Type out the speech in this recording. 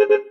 Beep, beep.